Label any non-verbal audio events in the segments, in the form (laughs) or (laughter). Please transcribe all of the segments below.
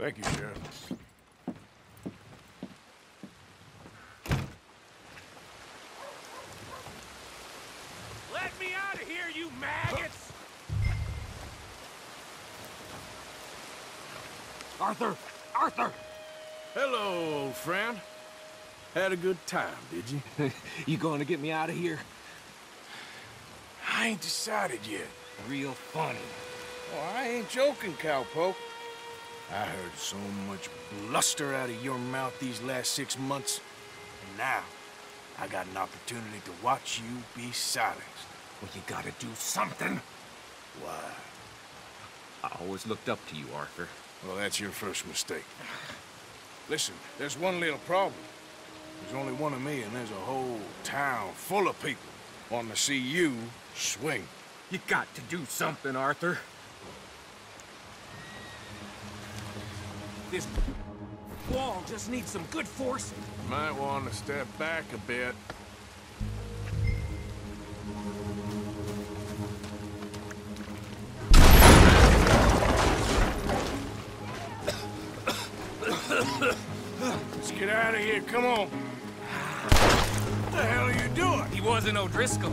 Thank you, Sheriff. Let me out of here, you maggots! Arthur! Arthur! Hello, old friend. Had a good time, did you? (laughs) you going to get me out of here? I ain't decided yet. Real funny. Oh, I ain't joking, cowpoke. I heard so much bluster out of your mouth these last six months. And now, I got an opportunity to watch you be silenced. Well, you gotta do something. Why? I always looked up to you, Arthur. Well, that's your first mistake. Listen, there's one little problem. There's only one of me, and there's a whole town full of people wanting to see you swing. You got to do something, Arthur. This wall just needs some good forcing. Might want to step back a bit. Let's get out of here, come on. What the hell are you doing? He wasn't O'Driscoll.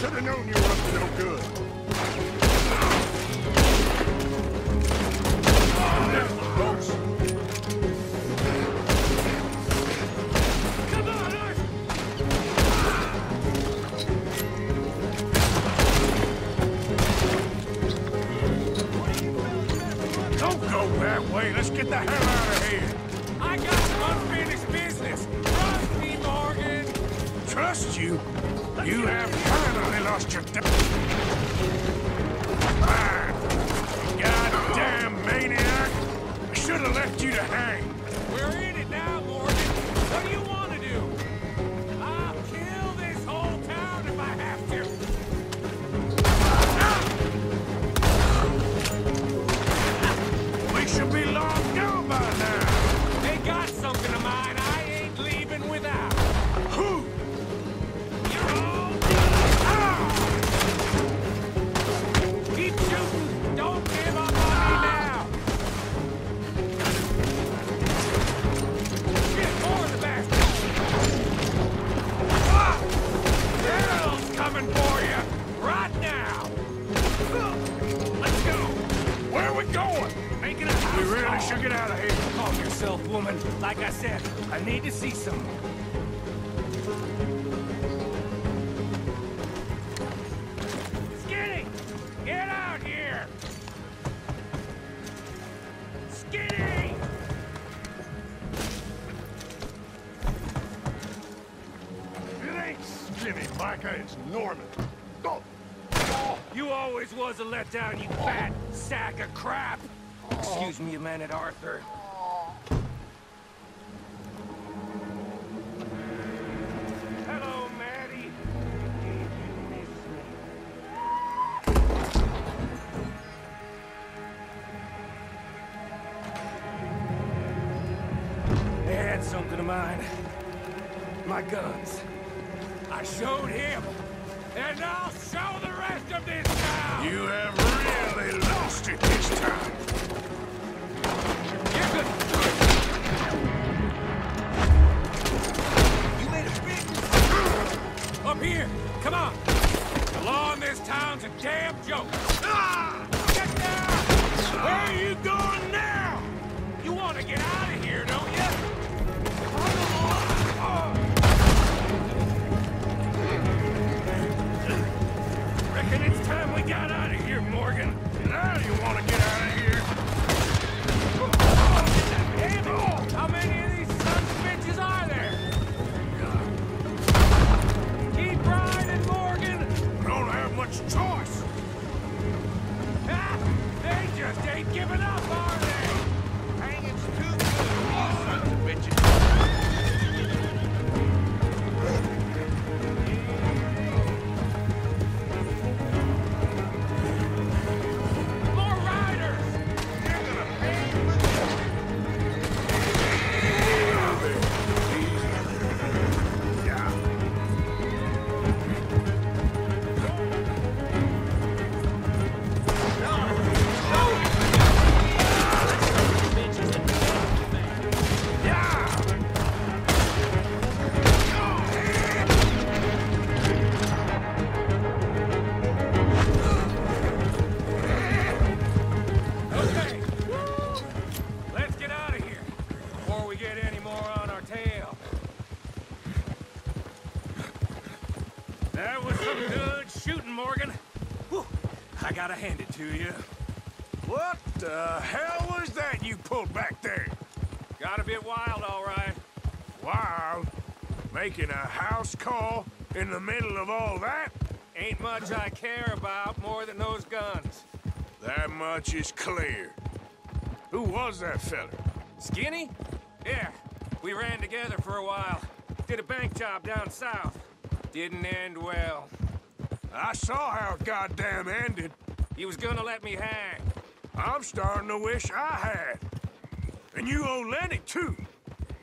Should have known you were up to no good. You? Don't go that way. Let's get the hell out of here. I got unfinished business. Trust me, Morgan. Trust you? you have finally lost your call. should get out of here. Calm yourself, woman. Like I said, I need to see some. Skinny! Get out here! Skinny! It ain't Skinny, Micah, it's Norman. Oh, You always was a letdown, you fat sack of crap! Excuse me a minute, Arthur. Hello, Maddie. They had something of mine. My guns. I showed him, and I'll show the rest of this town! You have really lost it this time. You made a big Up here! Come on! The law in this town's a damn joke! Ah! Get down! Where are you going gotta hand it to you. What the hell was that you pulled back there? Got a bit wild, all right. Wild? Making a house call in the middle of all that? Ain't much I care about more than those guns. That much is clear. Who was that fella? Skinny? Yeah, we ran together for a while. Did a bank job down south. Didn't end well. I saw how it goddamn ended. He was gonna let me hang. I'm starting to wish I had. And you owe Lenny, too.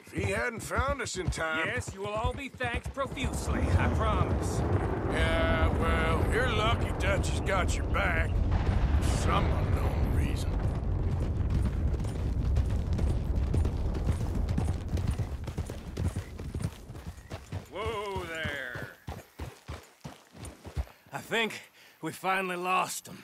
If he hadn't found us in time... Yes, you will all be thanked profusely, I promise. Yeah, well, you're lucky Dutch has got your back. For some unknown reason. Whoa there. I think we finally lost him.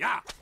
Yeah.